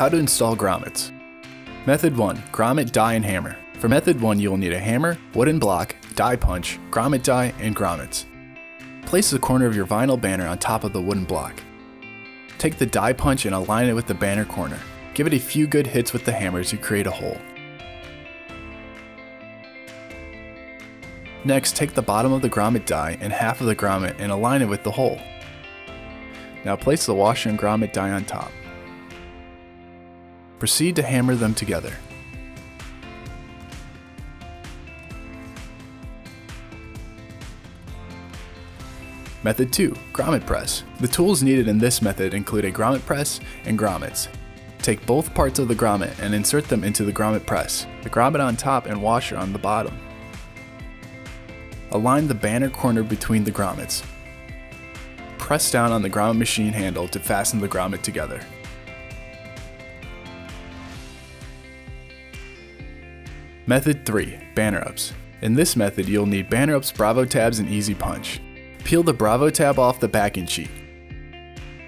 How to install grommets. Method 1. Grommet die and hammer. For method 1 you will need a hammer, wooden block, die punch, grommet die, and grommets. Place the corner of your vinyl banner on top of the wooden block. Take the die punch and align it with the banner corner. Give it a few good hits with the hammer to create a hole. Next, take the bottom of the grommet die and half of the grommet and align it with the hole. Now place the washer and grommet die on top. Proceed to hammer them together. Method 2. Grommet press. The tools needed in this method include a grommet press and grommets. Take both parts of the grommet and insert them into the grommet press, the grommet on top and washer on the bottom. Align the banner corner between the grommets. Press down on the grommet machine handle to fasten the grommet together. Method 3. Banner ups. In this method, you'll need banner ups, BravoTabs, and EZ Punch. Peel the BravoTab off the backing sheet.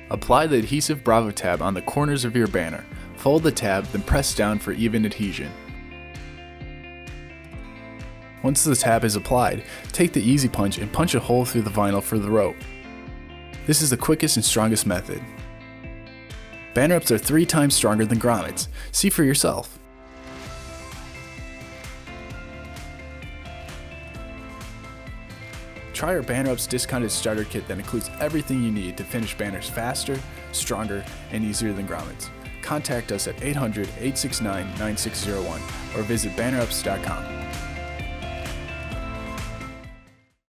Apply the adhesive BravoTab on the corners of your banner. Fold the tab, then press down for even adhesion. Once the tab is applied, take the EZ Punch and punch a hole through the vinyl for the rope. This is the quickest and strongest method. Banner ups are three times stronger than grommets. See for yourself. Try our Banner Ups discounted starter kit that includes everything you need to finish banners faster, stronger, and easier than grommets. Contact us at 800 869 9601 or visit bannerups.com.